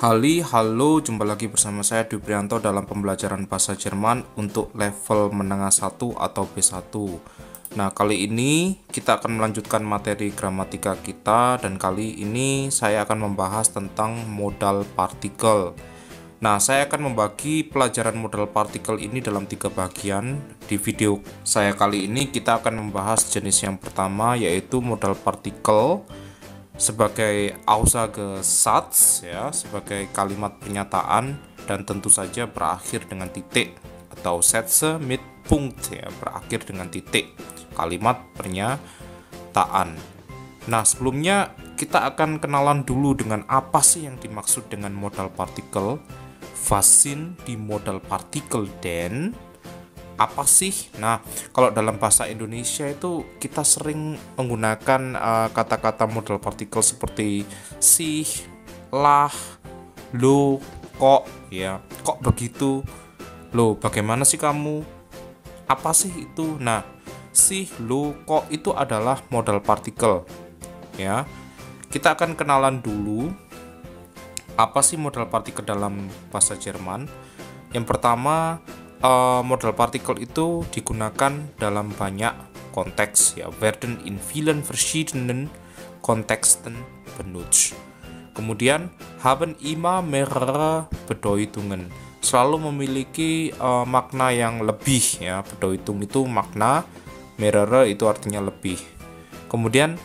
Hali, halo, jumpa lagi bersama saya Duprianto dalam pembelajaran bahasa Jerman untuk level menengah 1 atau B1. Nah, kali ini kita akan melanjutkan materi gramatika kita dan kali ini saya akan membahas tentang modal partikel. Nah, saya akan membagi pelajaran modal partikel ini dalam tiga bagian. Di video saya kali ini kita akan membahas jenis yang pertama yaitu modal partikel sebagai Aussage-Satz ya, sebagai kalimat pernyataan dan tentu saja berakhir dengan titik atau Sätze mit Punkt ya, berakhir dengan titik kalimat pernyataan. Nah, sebelumnya kita akan kenalan dulu dengan apa sih yang dimaksud dengan modal partikel. Fasin di modal partikel dan apa sih? Nah, kalau dalam bahasa Indonesia itu kita sering menggunakan uh, kata-kata modal partikel seperti sih, lah, lo, kok, ya, kok begitu, lo, bagaimana sih kamu, apa sih itu? Nah, sih, lo, kok itu adalah modal partikel, ya. Kita akan kenalan dulu apa sih modal partikel dalam bahasa Jerman. Yang pertama uh, model partikel itu digunakan dalam banyak konteks ya werden in vielen verschiedenen Kontexten benutzt. Kemudian haben immer mehrere Bedeutungen. Selalu memiliki uh, makna yang lebih ya. Bedeutung itu makna, mehrere itu artinya lebih. Kemudian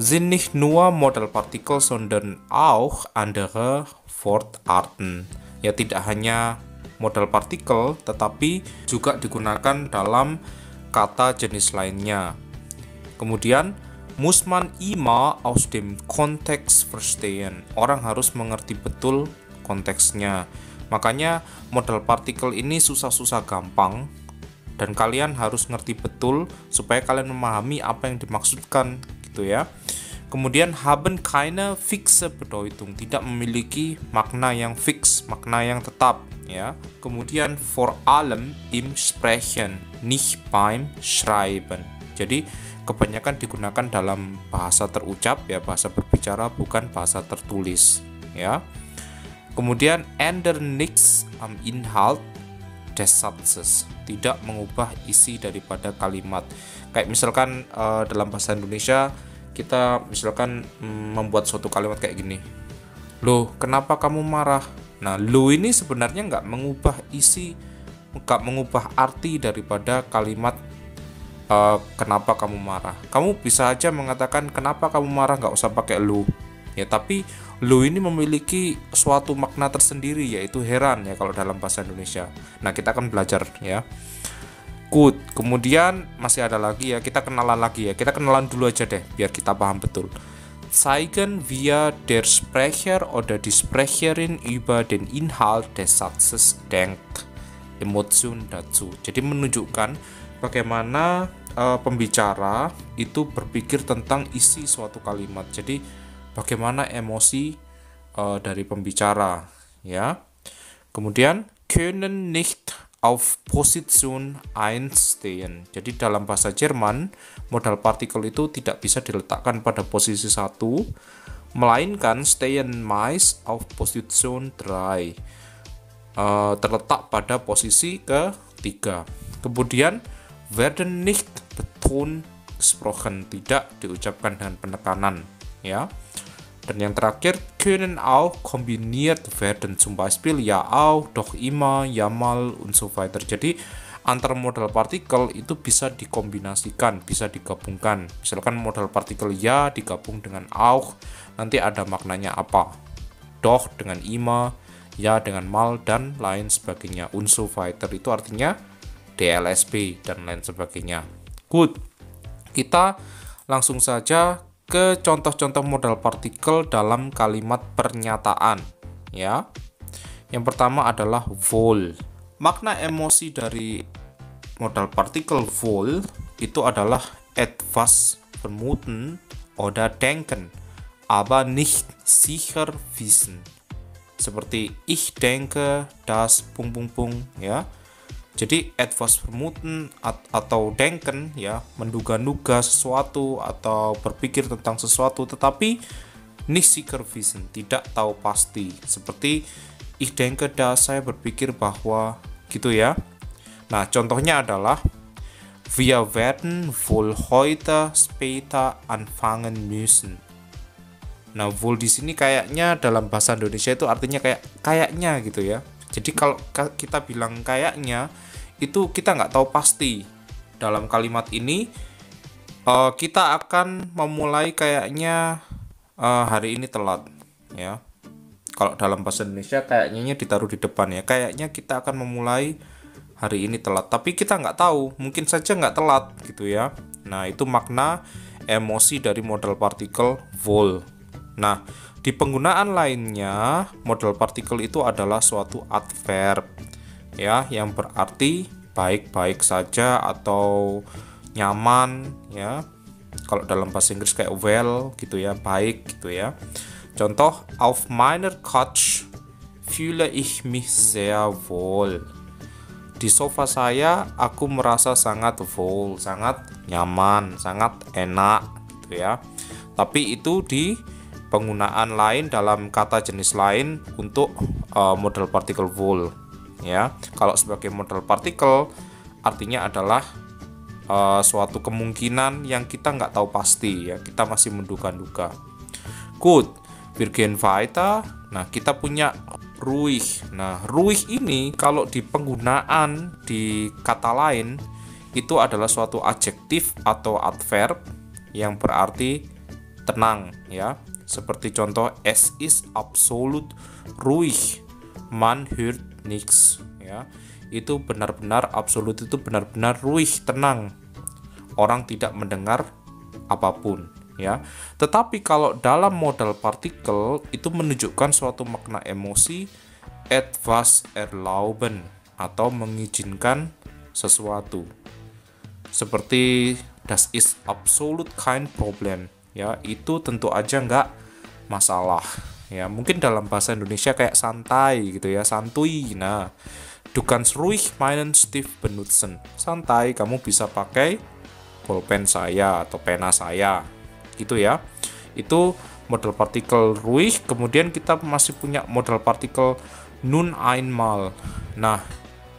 sind nicht nur Modellpartikel sondern auch andere Wortarten. Ya tidak hanya model partikel tetapi juga digunakan dalam kata jenis lainnya. Kemudian Musman ima aus dem Kontext verstehen. Orang harus mengerti betul konteksnya. Makanya model partikel ini susah-susah gampang dan kalian harus ngerti betul supaya kalian memahami apa yang dimaksudkan gitu ya. Kemudian haben keine fixe Bedeutung, tidak memiliki makna yang fix, makna yang tetap ya. Kemudian vor allem im Sprechen, nicht beim Schreiben. Jadi kebanyakan digunakan dalam bahasa terucap ya, bahasa berbicara bukan bahasa tertulis ya. Kemudian änder nichts am Inhalt des Satzes, tidak mengubah isi daripada kalimat. Kayak misalkan uh, dalam bahasa Indonesia kita misalkan mm, membuat suatu kalimat kayak gini loh kenapa kamu marah nah lo ini sebenarnya nggak mengubah isi nggak mengubah arti daripada kalimat uh, kenapa kamu marah kamu bisa aja mengatakan kenapa kamu marah nggak usah pakai lo ya tapi lo ini memiliki suatu makna tersendiri yaitu heran ya kalau dalam bahasa Indonesia nah kita akan belajar ya Good. Kemudian masih ada lagi ya, kita kenalan lagi ya. Kita kenalan dulu aja deh, biar kita paham betul. Zeigen wir der Sprecher oder die Sprecherin über den Inhalt des Satzes denkt. Emotion dazu. Jadi menunjukkan bagaimana uh, pembicara itu berpikir tentang isi suatu kalimat. Jadi bagaimana emosi uh, dari pembicara, ya. Kemudian können nicht auf Position einstehen. Jadi dalam bahasa Jerman, modal partikel itu tidak bisa diletakkan pada posisi satu, melainkan stehen meist auf Position 3. Uh, eh, terletak pada posisi ketiga. Kemudian werden nicht betont gesprochen, tidak diucapkan dengan penekanan, ya. Dan yang terakhir, können auch kombiniert werden. Zum Beispiel ya auch, doch immer, ya mal, und so weiter. Jadi, antar modal partikel itu bisa dikombinasikan, bisa digabungkan. Misalkan modal partikel ya digabung dengan auch, nanti ada maknanya apa. Doch dengan ima, ya dengan mal, dan lain sebagainya. Und so weiter itu artinya DLSB dan lain sebagainya. Good. Kita langsung saja ke contoh-contoh modal partikel dalam kalimat pernyataan ya. Yang pertama adalah vol. Makna emosi dari modal partikel vol itu adalah etwas vermuten oder denken, aber nicht sicher wissen. Seperti ich denke, das pung pung pung ya jadi vermuten atau denken ya, menduga-duga sesuatu atau berpikir tentang sesuatu tetapi nicht sicher wissen, tidak tahu pasti. Seperti ich denke da saya berpikir bahwa gitu ya. Nah, contohnya adalah wir werden wohl heute später anfangen müssen. Nah, wohl di sini kayaknya dalam bahasa Indonesia itu artinya kayak kayaknya gitu ya. Jadi kalau kita bilang kayaknya itu kita nggak tahu pasti. Dalam kalimat ini uh, kita akan memulai kayaknya uh, hari ini telat ya. Kalau dalam bahasa Indonesia kayaknya ditaruh di depan ya. Kayaknya kita akan memulai hari ini telat. Tapi kita nggak tahu, mungkin saja nggak telat gitu ya. Nah itu makna emosi dari model partikel vol Nah, di penggunaan lainnya, model partikel itu adalah suatu adverb ya yang berarti baik-baik saja atau nyaman ya. Kalau dalam bahasa Inggris kayak well gitu ya, baik gitu ya. Contoh auf meiner Couch fühle ich mich sehr wohl. Di sofa saya aku merasa sangat wohl, sangat nyaman, sangat enak gitu ya. Tapi itu di penggunaan lain dalam kata jenis lain untuk uh, model partikel vol ya. Kalau sebagai model partikel artinya adalah uh, suatu kemungkinan yang kita nggak tahu pasti ya. Kita masih menduga-duga. Good. Virgin Vita. Nah kita punya ruih. Nah ruih ini kalau di penggunaan di kata lain itu adalah suatu adjektif atau adverb yang berarti tenang ya seperti contoh es ist absolut ruhig, man hört nichts ya. Itu benar-benar absolut itu benar-benar ruhig, tenang. Orang tidak mendengar apa pun ya. Tetapi kalau dalam model partikel itu menunjukkan suatu makna emosi etwas erlauben atau mengizinkan sesuatu. Seperti das ist absolut kein Problem ya itu tentu aja nggak masalah. Ya mungkin dalam bahasa Indonesia kayak santai gitu ya santuy nah du kannst ruhig meinen Stift benutzen santai kamu bisa pakai pulpen saya atau pena saya. Gitu ya. Itu model partikel ruhig kemudian kita masih punya model partikel nun einmal. Nah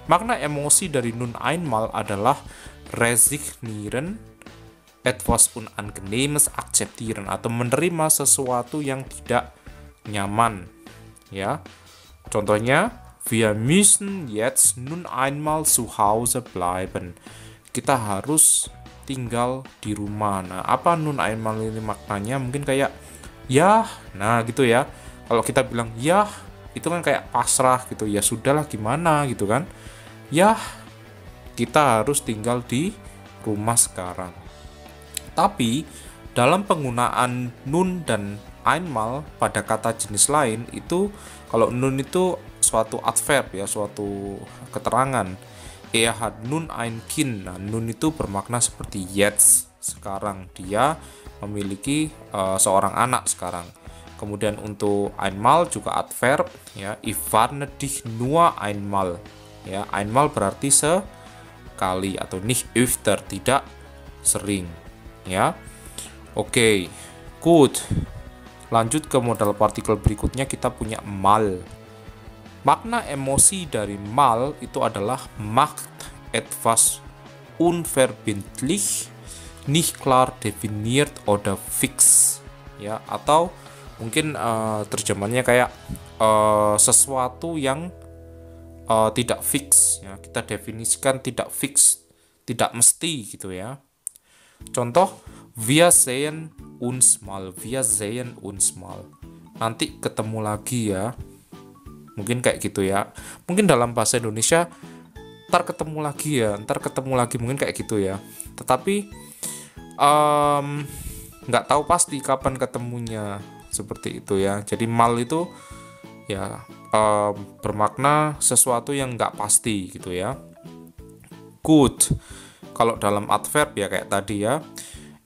makna emosi dari nun einmal adalah resignieren etwas unangenehmes akzeptieren atau menerima sesuatu yang tidak nyaman ya. Contohnya wir müssen jetzt nun einmal zu Hause bleiben. Kita harus tinggal di rumah. Nah apa nun einmal ini maknanya? Mungkin kayak ya nah gitu ya. Kalau kita bilang ya itu kan kayak pasrah gitu. Ya sudahlah gimana? Gitu kan. Ya kita harus tinggal di rumah sekarang tapi dalam penggunaan nun dan einmal pada kata jenis lain itu kalau nun itu suatu adverb ya, suatu keterangan. Er hat nun ein Kind. Nah, nun itu bermakna seperti jetzt. Sekarang dia memiliki uh, seorang anak sekarang. Kemudian untuk einmal juga adverb ya, ich warne dich nur einmal. Ya, einmal berarti sekali atau nicht öfter, tidak sering ya. Oke, good. Lanjut ke model partikel berikutnya kita punya mal. Makna emosi dari mal itu adalah macht etwas unverbindlich, nicht klar definiert oder fix. Ya, atau mungkin uh, terjemahannya kayak uh, sesuatu yang uh, tidak fix ya kita definisikan tidak fix tidak mesti gitu ya Contoh, wir sehen uns mal, wir sehen uns mal. Nanti ketemu lagi ya. Mungkin kayak gitu ya. Mungkin dalam bahasa Indonesia ntar ketemu lagi ya, ntar ketemu lagi mungkin kayak gitu ya. Tetapi nggak um, tahu pasti kapan ketemunya seperti itu ya. Jadi mal itu ya um, bermakna sesuatu yang nggak pasti gitu ya. Good kalau dalam adverb ya kayak tadi ya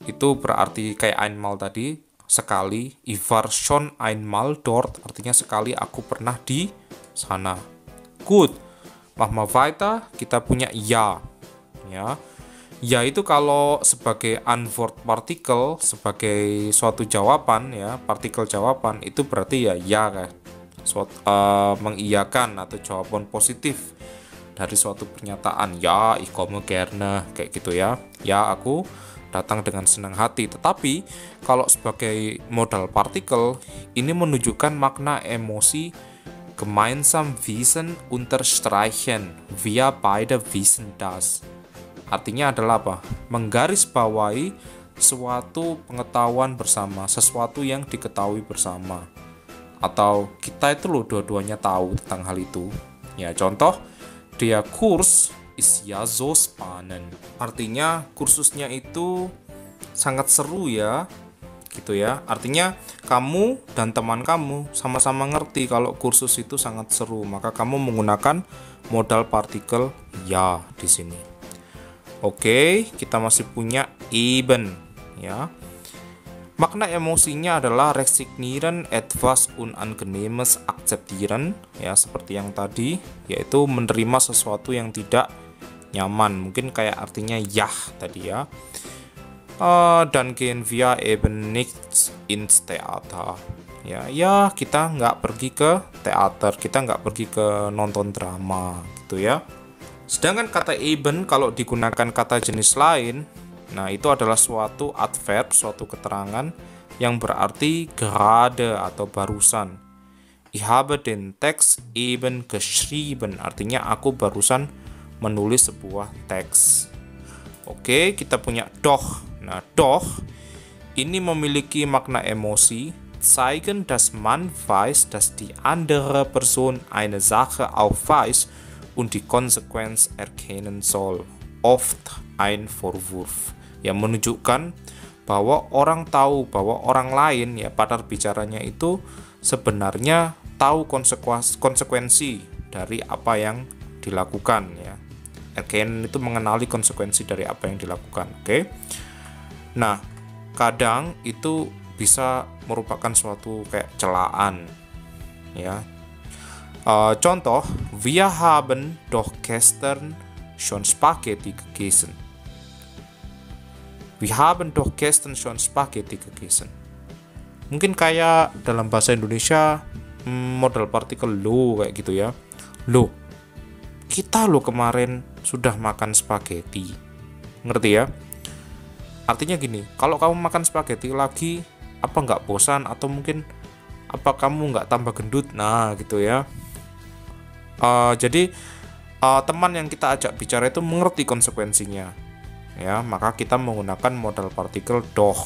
itu berarti kayak einmal tadi sekali Ivar schon einmal dort artinya sekali aku pernah di sana. Good. Mahma weiter kita punya ya. Ya. Ya itu kalau sebagai unword particle sebagai suatu jawaban ya partikel jawaban itu berarti ya ya kan. Suatu uh, mengiyakan atau jawaban positif dari suatu pernyataan ya ich komme gerne kayak gitu ya ya aku datang dengan senang hati tetapi kalau sebagai modal partikel ini menunjukkan makna emosi gemeinsam wissen unterstreichen wir beide wissen das Artinya adalah apa? Menggarisbawahi suatu pengetahuan bersama, sesuatu yang diketahui bersama. Atau kita itu loh dua-duanya tahu tentang hal itu. Ya, contoh dia kurs is ja so spannend. Artinya kursusnya itu sangat seru ya. Gitu ya. Artinya kamu dan teman kamu sama-sama ngerti kalau kursus itu sangat seru, maka kamu menggunakan modal partikel ya di sini. Oke, kita masih punya even ya. Makna emosinya adalah resignieren etwas unangenehmes akzeptieren ya seperti yang tadi yaitu menerima sesuatu yang tidak nyaman. Mungkin kayak artinya yah tadi ya. Uh, dan gehen wir eben nicht ins Theater. Ya, ya kita nggak pergi ke teater, kita nggak pergi ke nonton drama gitu ya. Sedangkan kata even kalau digunakan kata jenis lain, nah itu adalah suatu adverb, suatu keterangan yang berarti gerade atau barusan. Ich habe den Text eben geschrieben, artinya aku barusan menulis sebuah teks. Oke, kita punya doch. Nah, doch ini memiliki makna emosi, zeigen, dass man weiß, dass die andere Person eine Sache auch weiß und die Konsequenz erkennen soll. Oft ein Vorwurf yang menunjukkan bahwa orang tahu bahwa orang lain ya partner bicaranya itu sebenarnya tahu konsekuensi dari apa yang dilakukan ya. Erkennen itu mengenali konsekuensi dari apa yang dilakukan. Oke. Okay? Nah, kadang itu bisa merupakan suatu kayak celaan ya Uh, contoh, wir haben doch gestern schon Spaghetti gegessen. Wir haben doch gestern schon Spaghetti gegessen. Mungkin kayak dalam bahasa Indonesia hmm, model partikel lo kayak gitu ya. Lo, kita lo kemarin sudah makan spaghetti. Ngerti ya? Artinya gini, kalau kamu makan spaghetti lagi, apa nggak bosan atau mungkin apa kamu nggak tambah gendut? Nah, gitu ya uh, jadi uh, teman yang kita ajak bicara itu mengerti konsekuensinya ya maka kita menggunakan modal partikel doh.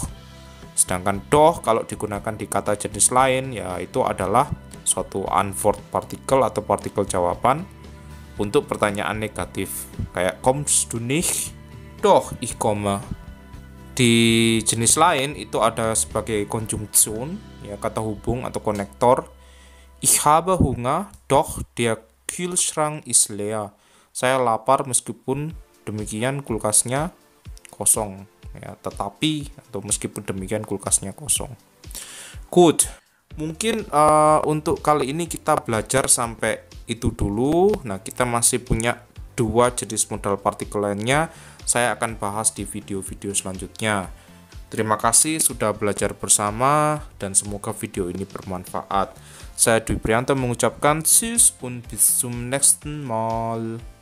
Sedangkan doh kalau digunakan di kata jenis lain ya itu adalah suatu unword partikel atau partikel jawaban untuk pertanyaan negatif. Kayak kommst du nicht doch ich komme di jenis lain itu ada sebagai konjungsion ya kata hubung atau konektor. Ich habe Hunger doch der Kühlschrank ist leer. Saya lapar meskipun demikian kulkasnya kosong ya, tetapi atau meskipun demikian kulkasnya kosong. Good. Mungkin uh, untuk kali ini kita belajar sampai itu dulu. Nah, kita masih punya dua jenis modal partikel lainnya. Saya akan bahas di video-video selanjutnya. Terima kasih sudah belajar bersama dan semoga video ini bermanfaat. Saya Dwi Prianto mengucapkan tschüss und bis zum nächsten Mal.